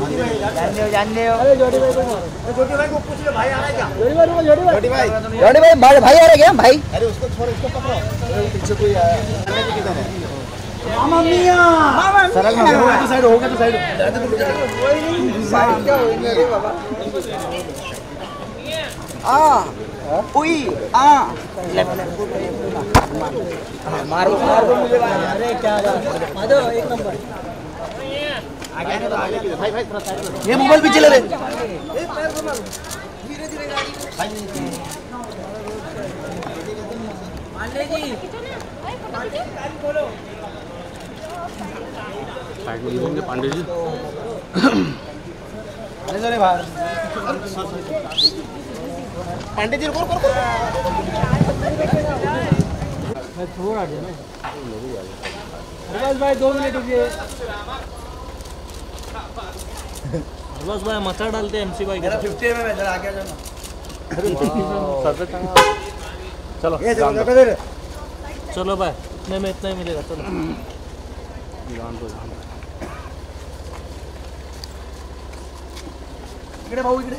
हो जोड़ी भाई को मारो। भाई को पूछ लो भाई आ रहा है क्या? जोड़ी भाई जोड़ी भाई। छोटे भाई। जोड़ी भाई भाई भाई आ रहे क्या? भाई। अरे उसको छोड़ इसको पकड़ो। पीछे कोई आया। सरल होगा तो साइड होगा तो साइड। साइड क्या होंगे रे बाबा। आ उई आ। मारो मारो। मुझे अरे क्या बात है। माधव एक नंबर आगे आने दो आगे भाई भाई थोड़ा साइड में ये मोबाइल पीछे ले ले साइड में लेंगे पांडे जी पांडे जी रुको रुको मैं थोड़ा दे ना अरबाज भाई दो मिनट रुकिए। बस भाई मचा डालते हैं एमसी भाई मेरा 50 में इधर आगे चलो चलो भाई इतने में इतना ही मिलेगा चलो। जान दो जान दो। इकडे भाऊ इकडे।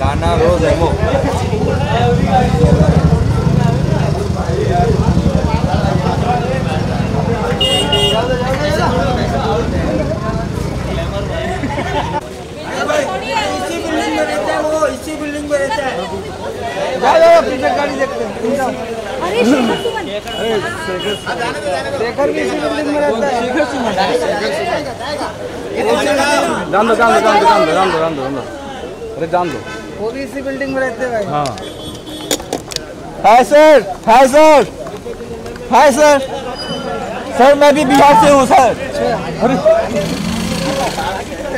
लाना रोज एमो इसी बिल्डिंग में रहता है वो इसी बिल्डिंग में रहता है। जाओ जाओ पीछे गाड़ी देखते हैं। अरे शेखर सुमन। शेखर भी इसी बिल्डिंग में रहता है। शेखर सुमन। जान दो जान दो जान दो जान दो जान दो जान दो जान दो। अरे जान दो। वो भी इसी बिल्डिंग में रहते हैं भाई। हाँ। Hi sir hi sir hi sir sir मैं भी बिहार से हूँ सर पीछे कौन है रे